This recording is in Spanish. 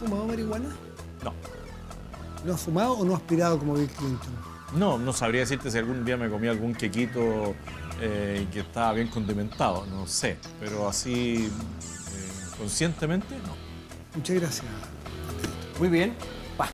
fumado marihuana? No. ¿No has fumado o no has aspirado como Bill Clinton? No, no sabría decirte si algún día me comí algún quequito eh, que estaba bien condimentado, no sé. Pero así, eh, conscientemente, no. Muchas gracias. Muy bien.